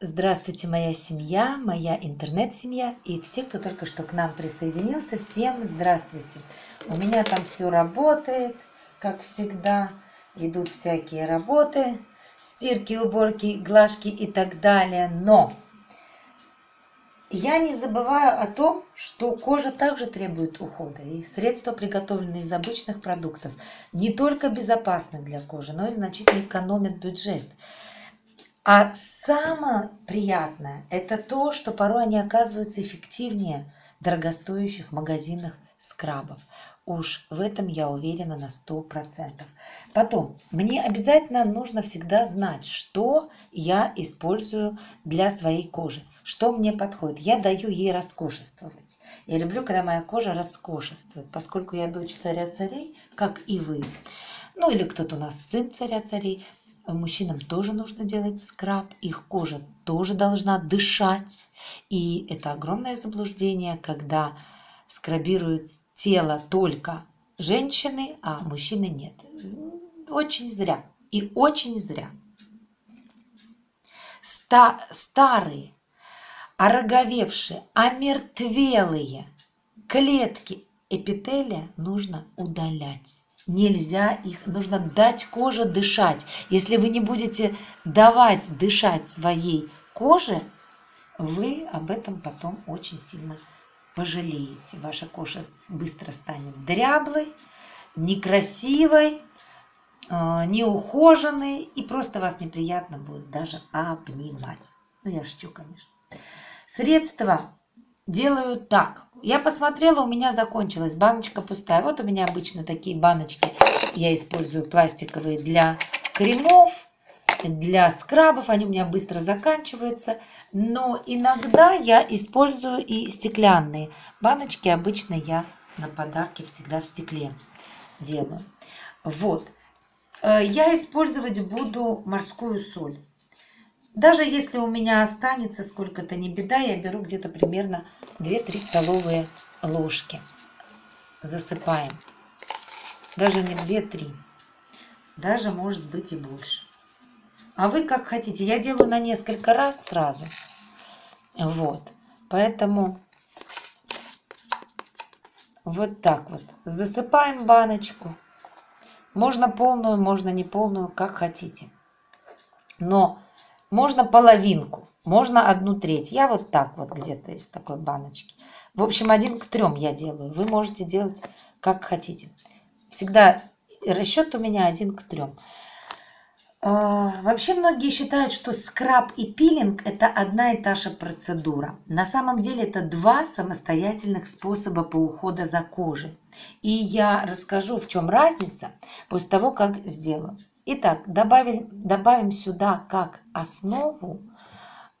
Здравствуйте, моя семья, моя интернет-семья и все, кто только что к нам присоединился, всем здравствуйте. У меня там все работает, как всегда, идут всякие работы, стирки, уборки, глажки и так далее, но я не забываю о том, что кожа также требует ухода, и средства, приготовленные из обычных продуктов, не только безопасны для кожи, но и значительно экономят бюджет. А самое приятное – это то, что порой они оказываются эффективнее дорогостоящих магазинах скрабов. Уж в этом я уверена на 100%. Потом, мне обязательно нужно всегда знать, что я использую для своей кожи, что мне подходит. Я даю ей роскошествовать. Я люблю, когда моя кожа роскошествует, поскольку я дочь царя царей, как и вы. Ну или кто-то у нас сын царя царей – Мужчинам тоже нужно делать скраб, их кожа тоже должна дышать. И это огромное заблуждение, когда скрабируют тело только женщины, а мужчины нет. Очень зря. И очень зря. Ста старые, ороговевшие, омертвелые клетки эпителия нужно удалять нельзя их, нужно дать коже дышать. Если вы не будете давать дышать своей коже, вы об этом потом очень сильно пожалеете. Ваша кожа быстро станет дряблой, некрасивой, а, неухоженной, и просто вас неприятно будет даже обнимать. Ну, я шучу, конечно. Средства делаю так. Я посмотрела, у меня закончилась баночка пустая. Вот у меня обычно такие баночки я использую пластиковые для кремов, для скрабов. Они у меня быстро заканчиваются. Но иногда я использую и стеклянные баночки. Обычно я на подарки всегда в стекле делаю. Вот. Э, я использовать буду морскую соль. Даже если у меня останется сколько-то, не беда, я беру где-то примерно 2-3 столовые ложки. Засыпаем. Даже не 2-3. Даже может быть и больше. А вы как хотите. Я делаю на несколько раз сразу. Вот. Поэтому вот так вот. Засыпаем баночку. Можно полную, можно не полную, как хотите. Но можно половинку, можно одну треть. Я вот так вот где-то из такой баночки. В общем, один к трем я делаю. Вы можете делать как хотите. Всегда расчет у меня один к трем. А, вообще многие считают, что скраб и пилинг – это одна и та же процедура. На самом деле это два самостоятельных способа по уходу за кожей. И я расскажу, в чем разница после того, как сделаю. Итак, добавим, добавим сюда как основу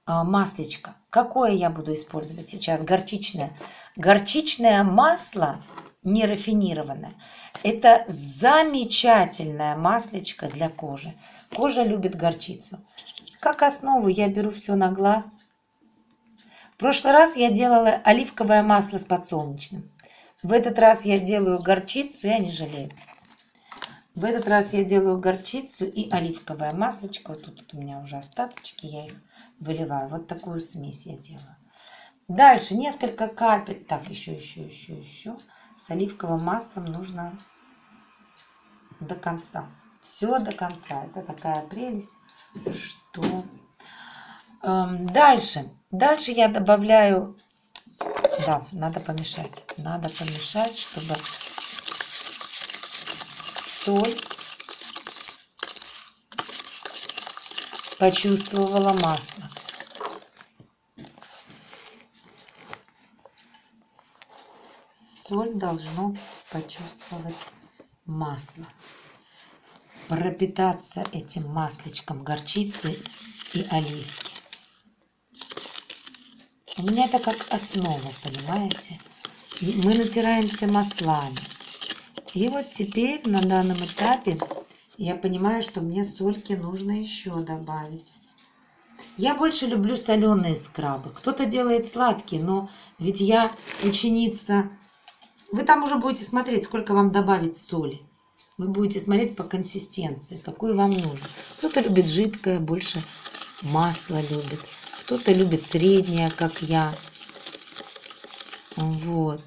а, маслечко. Какое я буду использовать сейчас? Горчичное. Горчичное масло нерафинированное. Это замечательное маслечко для кожи. Кожа любит горчицу. Как основу я беру все на глаз. В прошлый раз я делала оливковое масло с подсолнечным. В этот раз я делаю горчицу, я не жалею. В этот раз я делаю горчицу и оливковое маслечко. Вот тут, у меня уже остаточки, я их выливаю. Вот такую смесь я делаю. Дальше несколько капель. Так, еще, еще, еще, еще. С оливковым маслом нужно до конца. Все до конца. Это такая прелесть, что... Эм, дальше. Дальше я добавляю... Да, надо помешать. Надо помешать, чтобы соль. Почувствовала масло. Соль должно почувствовать масло. Пропитаться этим масличком горчицы и оливки. У меня это как основа, понимаете? Мы натираемся маслами. И вот теперь на данном этапе я понимаю, что мне сольки нужно еще добавить. Я больше люблю соленые скрабы. Кто-то делает сладкие, но ведь я ученица... Вы там уже будете смотреть, сколько вам добавить соли. Вы будете смотреть по консистенции, какой вам нужно. Кто-то любит жидкое, больше масла любит. Кто-то любит среднее, как я. Вот.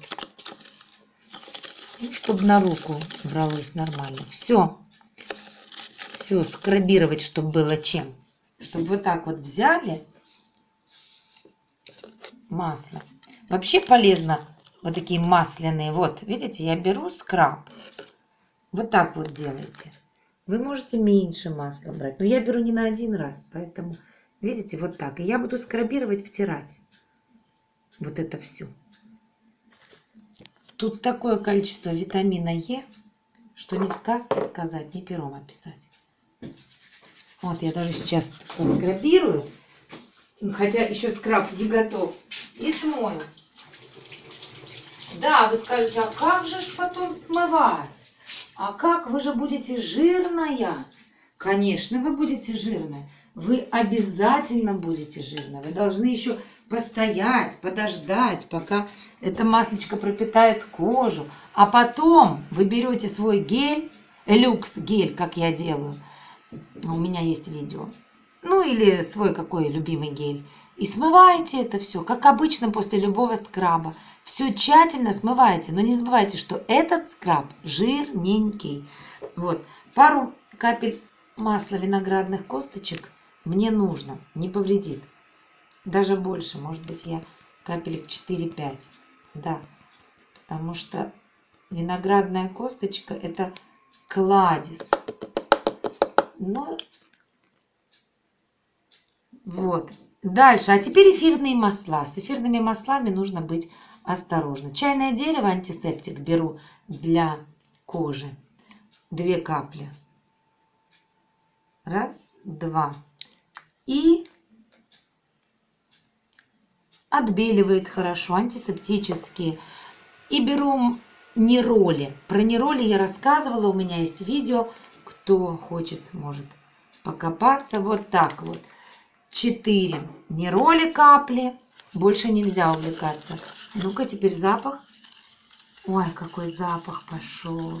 Ну, чтобы на руку бралось нормально. Все. Все, скрабировать, чтобы было чем. Чтобы вот так вот взяли масло. Вообще полезно вот такие масляные. Вот, видите, я беру скраб. Вот так вот делаете. Вы можете меньше масла брать. Но я беру не на один раз, поэтому, видите, вот так. И я буду скрабировать, втирать. Вот это все. Тут такое количество витамина Е, что ни в сказке сказать, ни пером описать. Вот я даже сейчас поскрабирую, хотя еще скраб не готов, и смою. Да, вы скажете, а как же ж потом смывать? А как вы же будете жирная? Конечно, вы будете жирная. Вы обязательно будете жирная. Вы должны еще постоять, подождать, пока эта маслечко пропитает кожу. А потом вы берете свой гель, люкс гель, как я делаю. У меня есть видео. Ну или свой какой любимый гель. И смываете это все, как обычно после любого скраба. Все тщательно смываете, но не забывайте, что этот скраб жирненький. Вот, пару капель масла виноградных косточек мне нужно, не повредит. Даже больше, может быть, я капелек 4-5. Да, потому что виноградная косточка – это кладезь. Но вот. Дальше. А теперь эфирные масла. С эфирными маслами нужно быть осторожно. Чайное дерево, антисептик беру для кожи. Две капли. Раз, два. И отбеливает хорошо, антисептические. И беру нероли. Про нероли я рассказывала, у меня есть видео. Кто хочет, может покопаться. Вот так вот. Четыре нероли капли. Больше нельзя увлекаться. Ну-ка, теперь запах. Ой, какой запах пошел.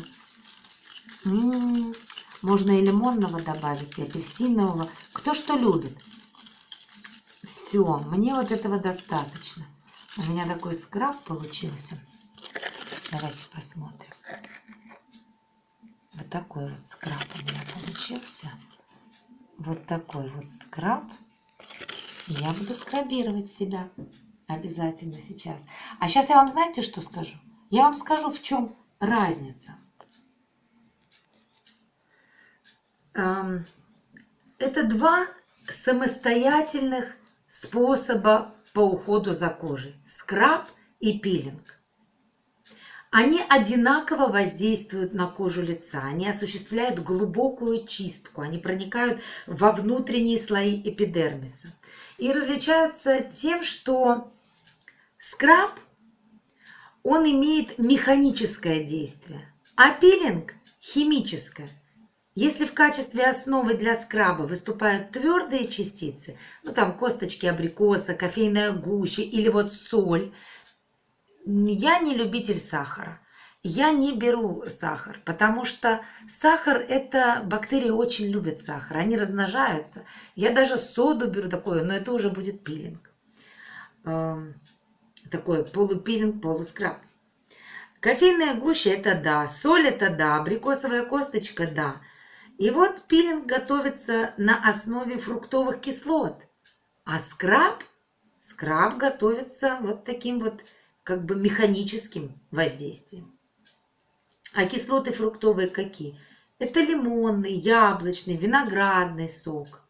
М -м -м. Можно и лимонного добавить, и апельсинового. Кто что любит. Все, мне вот этого достаточно. У меня такой скраб получился. Давайте посмотрим. Вот такой вот скраб у меня получился. Вот такой вот скраб. Я буду скрабировать себя обязательно сейчас. А сейчас я вам знаете, что скажу? Я вам скажу, в чем разница. Это два самостоятельных способа по уходу за кожей. Скраб и пилинг. Они одинаково воздействуют на кожу лица, они осуществляют глубокую чистку, они проникают во внутренние слои эпидермиса. И различаются тем, что скраб, он имеет механическое действие, а пилинг – химическое. Если в качестве основы для скраба выступают твердые частицы, ну там косточки абрикоса, кофейная гуща или вот соль, я не любитель сахара. Я не беру сахар, потому что сахар – это бактерии очень любят сахар, они размножаются. Я даже соду беру такое, но это уже будет пилинг. Эм, такой полупилинг, полускраб. Кофейная гуща – это да, соль – это да, абрикосовая косточка – да – и вот пилинг готовится на основе фруктовых кислот, а скраб, скраб готовится вот таким вот как бы механическим воздействием. А кислоты фруктовые какие? Это лимонный, яблочный, виноградный сок.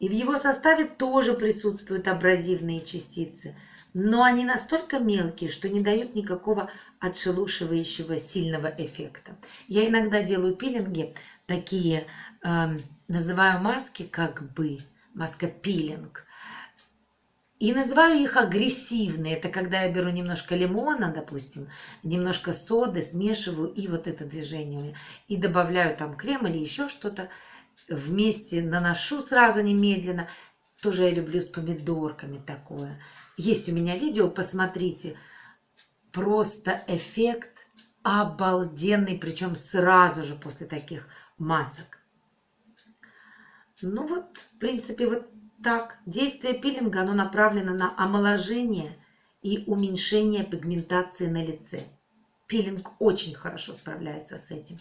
И в его составе тоже присутствуют абразивные частицы, но они настолько мелкие, что не дают никакого отшелушивающего сильного эффекта. Я иногда делаю пилинги такие, э, называю маски как бы, маска-пилинг. И называю их агрессивные. Это когда я беру немножко лимона, допустим, немножко соды, смешиваю, и вот это движение. И добавляю там крем или еще что-то. Вместе наношу сразу немедленно. Тоже я люблю с помидорками такое. Есть у меня видео, посмотрите. Просто эффект обалденный, причем сразу же после таких масок. Ну вот, в принципе, вот так, действие пилинга, оно направлено на омоложение и уменьшение пигментации на лице. Пилинг очень хорошо справляется с этим.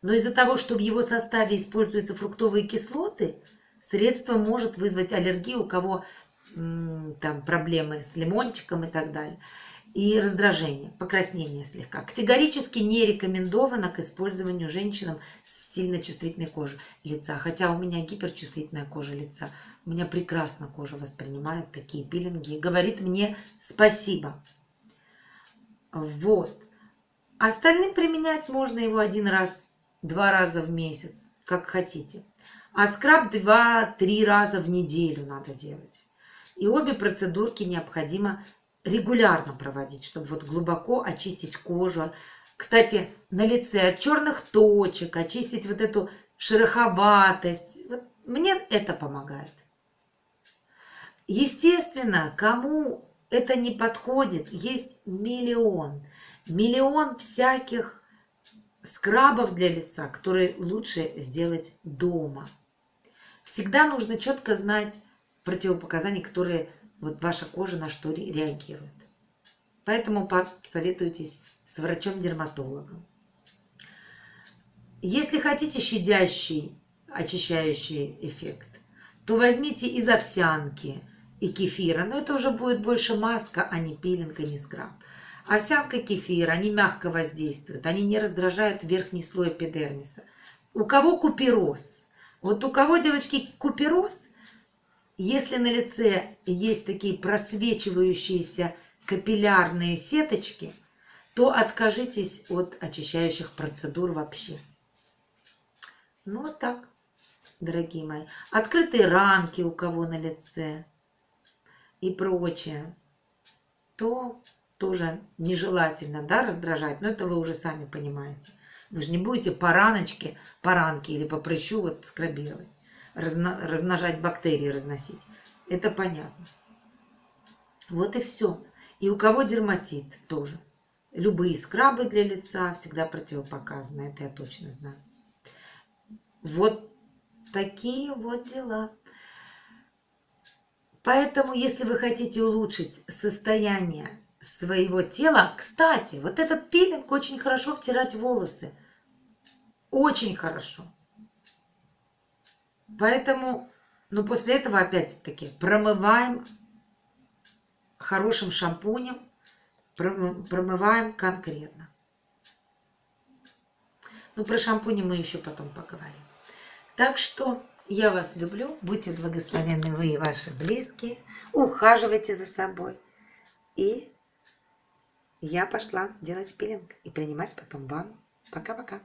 Но из-за того, что в его составе используются фруктовые кислоты, средство может вызвать аллергию, у кого там проблемы с лимончиком и так далее. И раздражение, покраснение слегка. Категорически не рекомендовано к использованию женщинам с сильно чувствительной кожей лица. Хотя у меня гиперчувствительная кожа лица. У меня прекрасно кожа воспринимает такие пилинги говорит мне спасибо. Вот. Остальным применять можно его один раз, два раза в месяц, как хотите. А скраб два-три раза в неделю надо делать. И обе процедурки необходимо регулярно проводить, чтобы вот глубоко очистить кожу. Кстати, на лице от черных точек, очистить вот эту шероховатость. Вот мне это помогает. Естественно, кому это не подходит, есть миллион, миллион всяких скрабов для лица, которые лучше сделать дома. Всегда нужно четко знать, противопоказаний, которые вот ваша кожа на что реагирует. Поэтому посоветуйтесь с врачом-дерматологом. Если хотите щадящий, очищающий эффект, то возьмите из овсянки и кефира. Но это уже будет больше маска, а не пилинг, а не скраб. Овсянка кефир, они мягко воздействуют, они не раздражают верхний слой эпидермиса. У кого купероз? Вот у кого, девочки, купероз – если на лице есть такие просвечивающиеся капиллярные сеточки, то откажитесь от очищающих процедур вообще. Ну вот так, дорогие мои. Открытые ранки у кого на лице и прочее, то тоже нежелательно да, раздражать. Но это вы уже сами понимаете. Вы же не будете по раночке, по ранке или по прыщу вот скрабировать разно, размножать бактерии, разносить. Это понятно. Вот и все. И у кого дерматит тоже. Любые скрабы для лица всегда противопоказаны, это я точно знаю. Вот такие вот дела. Поэтому, если вы хотите улучшить состояние своего тела, кстати, вот этот пилинг очень хорошо втирать волосы. Очень хорошо. Поэтому, ну, после этого, опять-таки, промываем хорошим шампунем, промываем конкретно. Ну, про шампуни мы еще потом поговорим. Так что я вас люблю, будьте благословенны вы и ваши близкие, ухаживайте за собой. И я пошла делать пилинг и принимать потом ванну. Пока-пока.